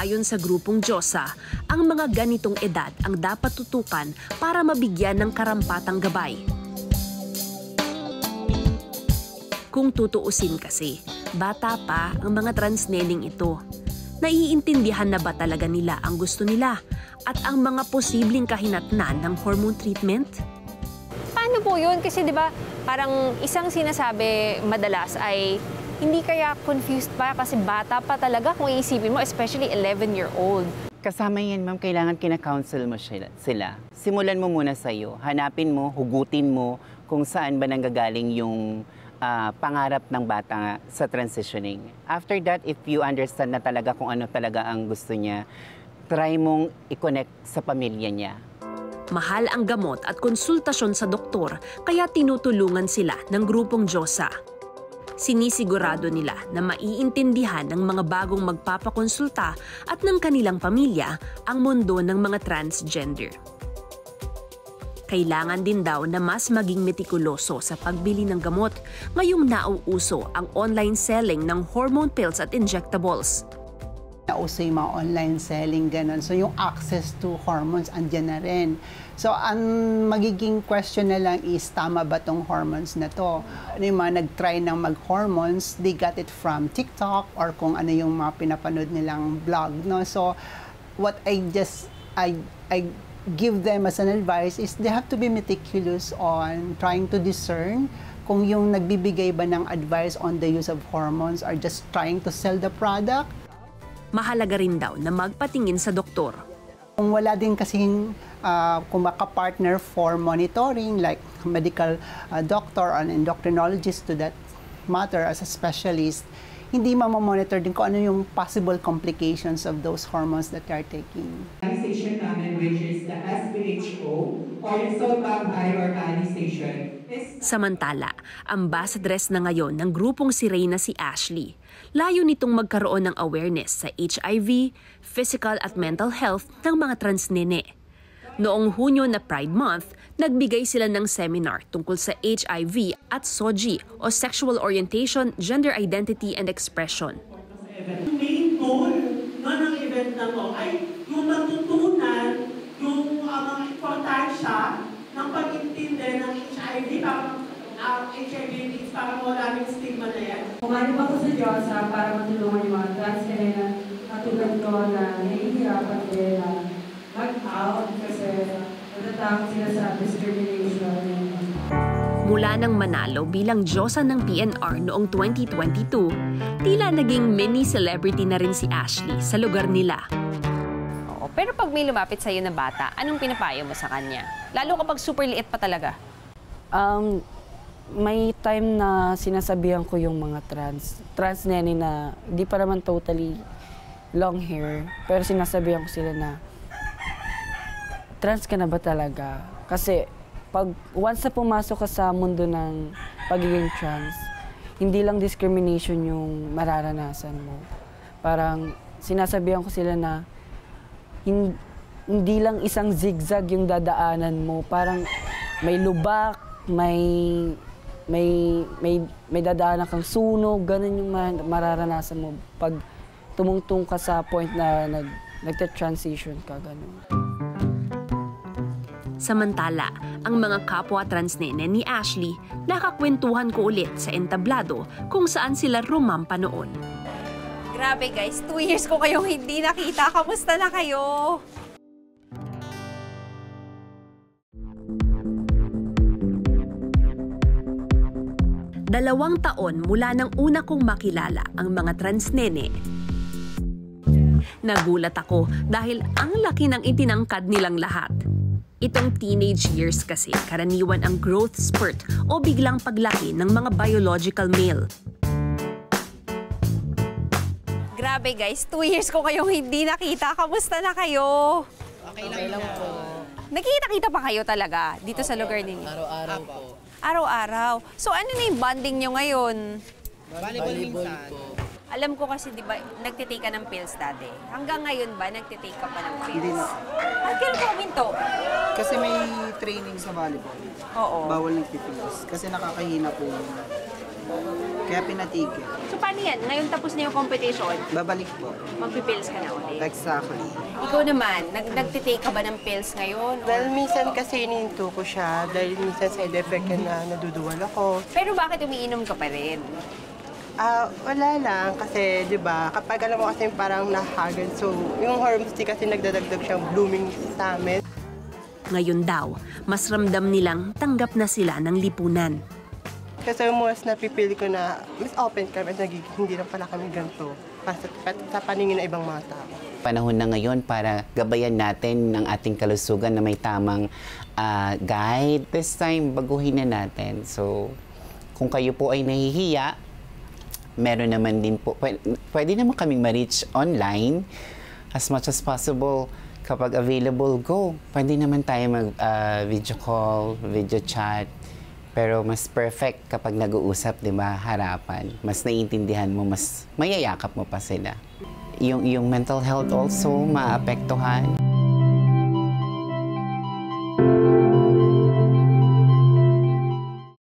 Ayon sa grupong Diyosa, ang mga ganitong edad ang dapat tutukan para mabigyan ng karampatang gabay. Kung tutuusin kasi, bata pa ang mga transnening ito. Naiintindihan na ba talaga nila ang gusto nila at ang mga posibleng kahinatnan ng hormone treatment? Paano po yun? Kasi di ba parang isang sinasabi madalas ay hindi kaya confused pa kasi bata pa talaga kung iisipin mo, especially 11-year-old. Kasama yan, ma'am, kailangan kina-counsel mo sila- sila. Simulan mo muna sa'yo. Hanapin mo, hugutin mo kung saan ba nanggagaling yung ah, pangarap ng bata sa transitioning. After that, if you understand na talaga kung ano talaga ang gusto niya, try mong i-connect sa pamilya niya. Mahal ang gamot at konsultasyon sa doktor kaya tinutulungan sila ng grupong Diyosa. Sinisigurado nila na maiintindihan ng mga bagong magpapakonsulta at ng kanilang pamilya ang mundo ng mga transgender. Kailangan din daw na mas maging metikuloso sa pagbili ng gamot ngayong nauuso ang online selling ng hormone pills at injectables. Nauso yung mga online selling, ganun. So, yung access to hormones, andyan na rin. So, ang magiging question na lang is, tama ba tong hormones na to? Ano yung mga nag-try ng mag-hormones, they got it from TikTok or kung ano yung mga pinapanood nilang blog, no? So, what I just, I, I give them as an advice is they have to be meticulous on trying to discern kung yung nagbibigay ba ng advice on the use of hormones are just trying to sell the product Mahalaga rin daw na magpatingin sa doktor. Kung wala din kasing uh, kung partner for monitoring like medical uh, doctor or endocrinologist to that matter as a specialist, hindi mamamonitor din kung ano yung possible complications of those hormones that they are taking. organization namin which is the SBHO or High Organization. This Samantala, ambassadress na ngayon ng grupong si Reyna si Ashley. Layo nitong magkaroon ng awareness sa HIV, physical at mental health ng mga transnene. Noong Hunyo na Pride Month, nagbigay sila ng seminar tungkol sa HIV at SOGI o Sexual Orientation, Gender Identity and Expression. Yung main goal no, ng event na to ay yung matutunan yung uh, mga importansya ng pag-intindi ng HIV ang HIV and AIDS para mawala yung stigma na yan. Pumanip ako sa Diyos ah, para matulungan yung mga trans kaya na katulad ko na nahihirapan din na mag-out kasi natatakot sila sa discrimination. Mula nang manalo bilang Diyosa ng PNR noong 2022, tila naging mini-celebrity na rin si Ashley sa lugar nila. Oo. Pero pag may lumapit sa'yo na bata, anong pinapayo mo sa kanya? Lalo kapag super liit pa talaga. Um, may time na sinasabihan ko yung mga trans, trans nene na di pa naman totally long hair, pero sinasabihan ko sila na trans ka na ba talaga? Kasi pag once na pumasok ka sa mundo ng pagiging trans, hindi lang discrimination yung mararanasan mo. Parang sinasabihan ko sila na hin- hindi lang isang zigzag yung dadaanan mo. Parang may lubak, may may may may dadaanan kang sunog, ganun yung ma- mararanasan mo pag tumungtong ka sa point na nag nagte-transition ka ganun. Samantala, ang mga kapwa transnene ni Ashley nakakwentuhan ko ulit sa entablado kung saan sila rumampa noon. Grabe guys, two years ko kayong hindi nakita. Kamusta na kayo? Dalawang taon mula nang una kong makilala ang mga transnene. Nagulat ako dahil ang laki ng itinangkad nilang lahat. Itong teenage years kasi karaniwan ang growth spurt o biglang paglaki ng mga biological male. Grabe guys, two years ko kayong hindi nakita. Kamusta na kayo? Okay lang, po. Nakita-kita pa kayo talaga dito sa lugar ninyo? Araw-araw po. Araw-araw. So ano na yung bonding nyo ngayon? Volleyball minsan. Alam ko kasi, di ba, nagtitake ka ng pills dati. Hanggang ngayon ba, nagtitake ka pa ng pills? Hindi na. Kailan ko minto? Kasi may training sa volleyball. Oo. Bawal nagpipilis. Kasi nakakahina po yun. Kaya pinatigil. So paano yan? Ngayon tapos na yung competition, Babalik po. magpipills ka na ulit. Exactly. Ikaw naman, nag nagtitake ka ba ng pills ngayon? Well, minsan kasi ininto ko siya dahil minsan side effect na naduduwal ako. Pero bakit umiinom ka pa rin? Ah, wala lang kasi 'di ba, kapag alam mo kasi parang nahagad. So, yung hormones di kasi nagdadagdag siyang blooming sa amin. Ngayon daw, mas ramdam nilang tanggap na sila ng lipunan. Kasi mas napipili ko na mas open kami at nagiging hindi na pala kami ganito sa, sa paningin ng ibang mga tao. Panahon na ngayon para gabayan natin ng ating kalusugan na may tamang ah, guide. This time, baguhin na natin. So, kung kayo po ay nahihiya, meron naman din po, pwede, pwede naman kaming ma-reach online as much as possible. Kapag available, go. Pwede naman tayo mag-video call, video chat. Pero mas perfect kapag nag-uusap, di ba, harapan. Mas naiintindihan mo, mas mayayakap mo pa sila. Yung, yung mental health also, maapektuhan.